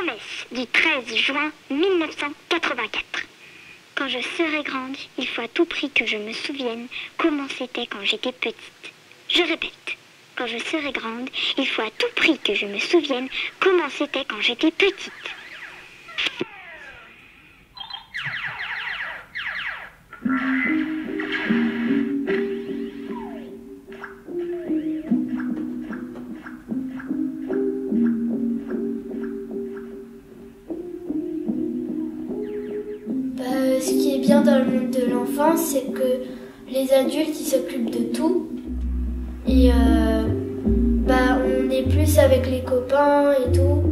Promesse du 13 juin 1984. Quand je serai grande, il faut à tout prix que je me souvienne comment c'était quand j'étais petite. Je répète, quand je serai grande, il faut à tout prix que je me souvienne comment c'était quand j'étais petite. Ce qui est bien dans le monde de l'enfance, c'est que les adultes ils s'occupent de tout. Et euh, bah, on est plus avec les copains et tout.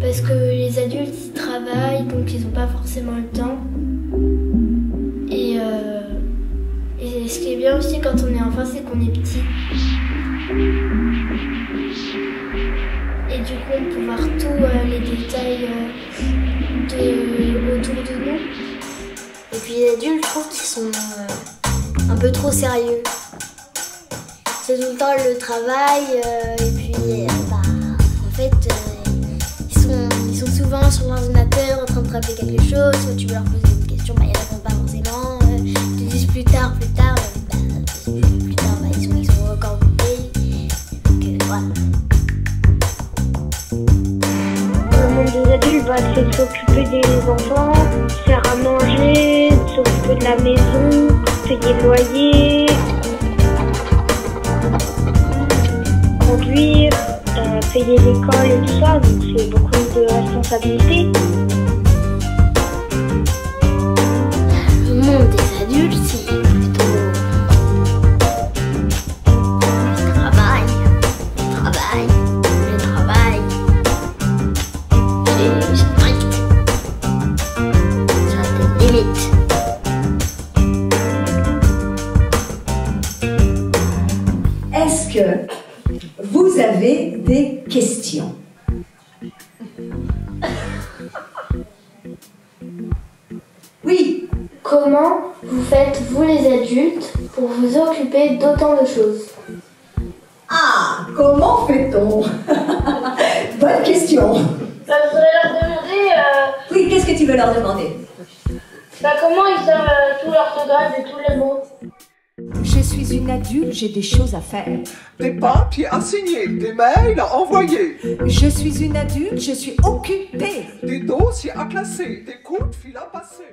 Parce que les adultes ils travaillent donc ils n'ont pas forcément le temps. Euh, et ce qui est bien aussi quand on est enfant, c'est qu'on est petit. Peut voir tous euh, les détails euh, de, autour de nous. Et puis les adultes, je trouve qu'ils sont euh, un peu trop sérieux. C'est tout le temps le travail, euh, et puis euh, bah, en fait, euh, ils, sont, ils sont souvent sur l'ordinateur en train de travailler quelque chose. Soit tu veux leur poser une question, bah, ils répondent pas forcément. Euh, ils te disent plus tard, plus tard, Le monde des adultes, bah, c'est de s'occuper des enfants, faire à manger, s'occuper de la maison, payer le loyer, conduire, euh, payer l'école et tout ça. Donc c'est beaucoup de responsabilités. Le monde des adultes, c'est que vous avez des questions. Oui, Comment vous faites, vous les adultes, pour vous occuper d'autant de choses? Ah, comment fait-on? Bonne question. Bah, je voudrais leur demander euh, Oui, qu'est-ce que tu veux leur demander? bah, comment ils savent euh, tout l'orthographe et tous les mots? Je suis une adulte, j'ai des choses à faire. Des papiers à signer, des mails à envoyer, Je suis une adulte, je suis occupée. des dossiers à classer, des coups de fil à passer.